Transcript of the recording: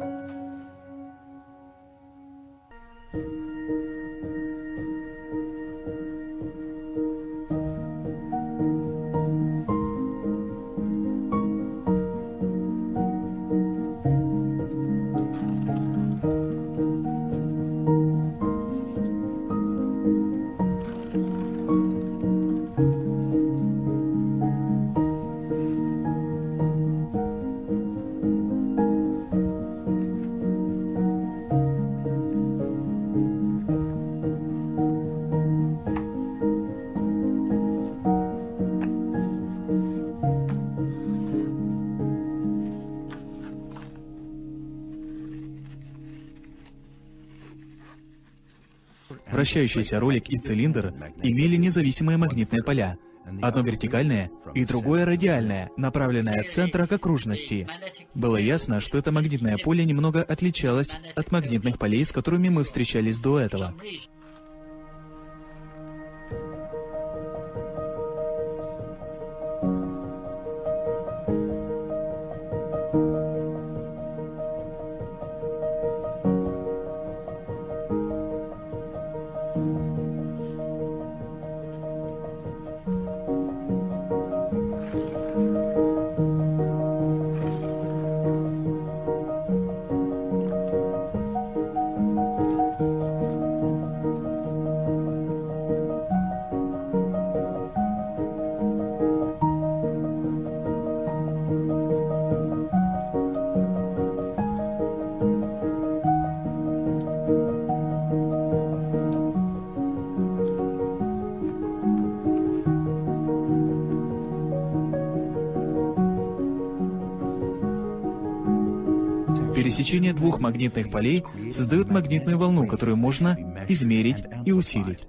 thank you вращающийся ролик и цилиндр имели независимые магнитные поля. Одно вертикальное и другое радиальное, направленное от центра к окружности. Было ясно, что это магнитное поле немного отличалось от магнитных полей, с которыми мы встречались до этого. Пересечение двух магнитных полей создает магнитную волну, которую можно измерить и усилить.